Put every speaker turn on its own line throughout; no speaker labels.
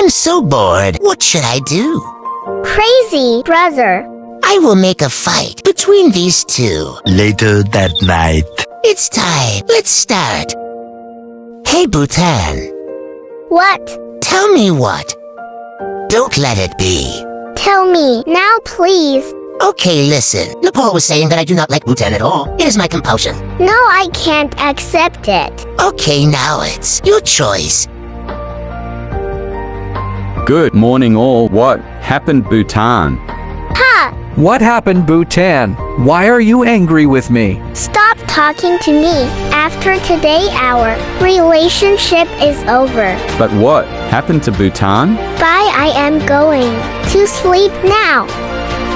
I'm so bored. What should I do?
Crazy, brother.
I will make a fight between these two.
Later that night.
It's time. Let's start. Hey, Bhutan.
What?
Tell me what. Don't let it be.
Tell me, now please.
Okay, listen. Nepal was saying that I do not like Bhutan at all. It is my compulsion.
No, I can't accept it.
Okay, now it's your choice.
Good morning all. What happened Bhutan?
Ha!
What happened, Bhutan? Why are you angry with me?
Stop talking to me. After today, our relationship is over.
But what happened to Bhutan?
Bye, I am going to sleep now.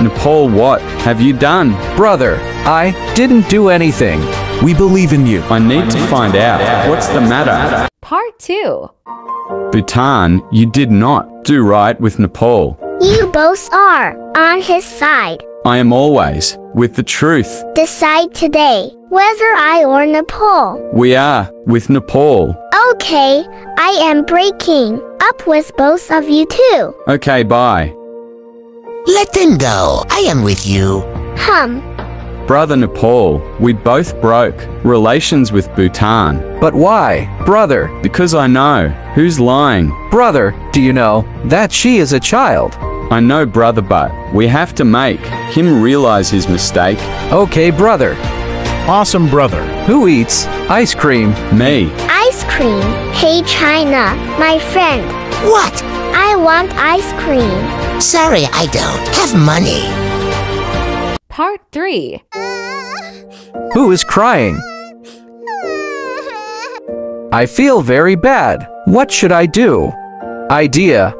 Nepal, what have you done?
Brother, I didn't do anything.
We believe in you.
I need to find out what's the matter.
Part 2
Bhutan, you did not do right with Nepal.
You both are on his side.
I am always with the truth.
Decide today whether I or Nepal.
We are with Nepal.
Okay, I am breaking up with both of you too.
Okay, bye.
Let them go. I am with you.
Hum.
Brother Nepal, we both broke relations with Bhutan
But why? Brother,
because I know who's lying.
brother, do you know that she is a child?
I know, brother, but we have to make him realize his mistake.
Okay, brother.
Awesome brother.
Who eats ice cream?
Me.
Ice cream. Hey, China, my friend.
What?
I want ice cream.
Sorry, I don't have money.
Part 3
Who is crying? I feel very bad. What should I do? Idea.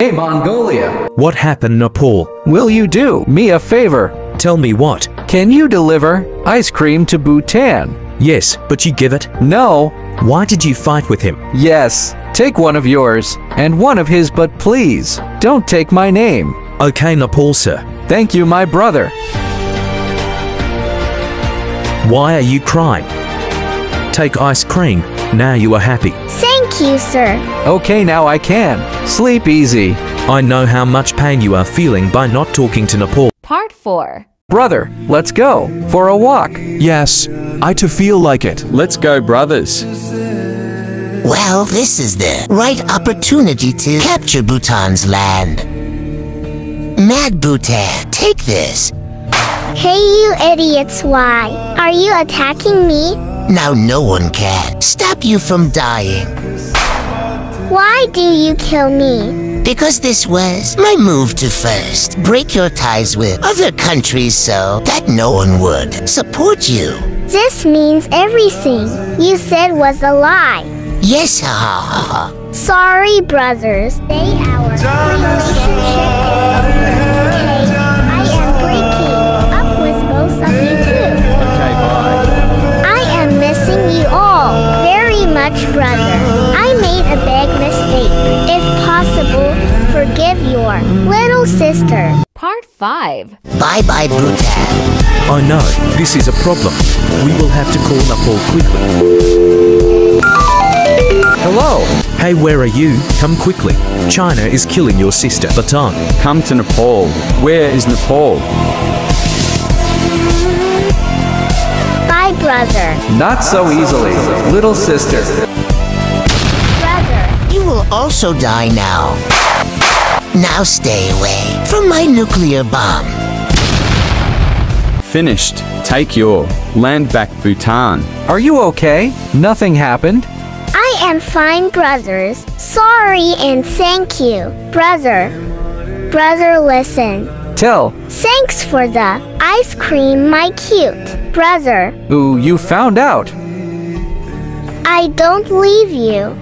Hey, Mongolia.
What happened, Nepal?
Will you do me a favor?
Tell me what?
Can you deliver ice cream to Bhutan?
Yes, but you give it.
No.
Why did you fight with him?
Yes. Take one of yours and one of his, but please don't take my name.
Okay, Nepal, sir.
Thank you, my brother.
Why are you crying? Take ice cream. Now you are happy.
Thank you, sir.
Okay, now I can. Sleep easy.
I know how much pain you are feeling by not talking to Nepal.
Part 4
Brother, let's go for a walk.
Yes, I too feel like it.
Let's go, brothers.
Well, this is the right opportunity to capture Bhutan's land. Mad Bhutan, take this.
Hey, you idiots, why? Are you attacking me?
Now no one can stop you from dying.
Why do you kill me?
Because this was my move to first break your ties with other countries so that no one would support you.
This means everything you said was a lie.
Yes, ha ha ha ha.
Sorry, brothers. They our relationship is over. Okay, I am breaking up with both of you too.
Okay, bye.
I am missing you all very much, brother. I made a big mistake. If possible, forgive your little sister.
Part 5
Bye bye, Bhutan.
I know, this is a problem. We will have to call Nepal quickly.
Hello.
Hey, where are you? Come quickly. China is killing your sister, Bhutan.
Come to Nepal. Where is Nepal?
Bye, brother.
Not so easily, little sister.
Brother.
You will also die now. Now stay away from my nuclear bomb.
Finished. Take your land back, Bhutan.
Are you okay? Nothing happened.
I am fine, brothers. Sorry and thank you, brother. Brother, listen.
Tell.
Thanks for the ice cream, my cute brother.
Ooh, you found out.
I don't leave you.